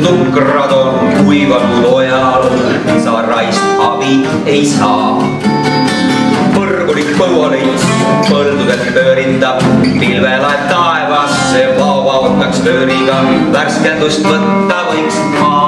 nukrad on kuivanud ojal, isa raist abi ei saa. põrgulik põualeits põldudelt pöörindab, pilve laeb taevasse, vaova ootaks vööriga, värskendust võtta võiks maa.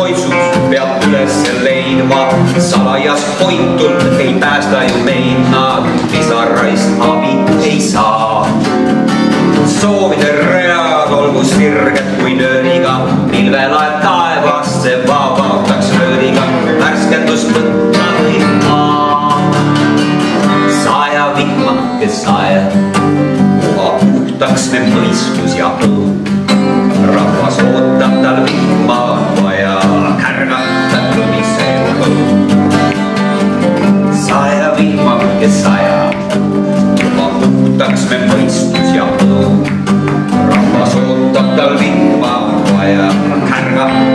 hoitult ei päästa ju meid nad, pisaraist abi ei saa. soovide read olgu sirged kui nööriga, pilve laeb taevasse, vabataks vööriga, värskendust võtta võib maa. saja vihmake saja, puha puhtaks me mõistus ja õhk 감사합니다.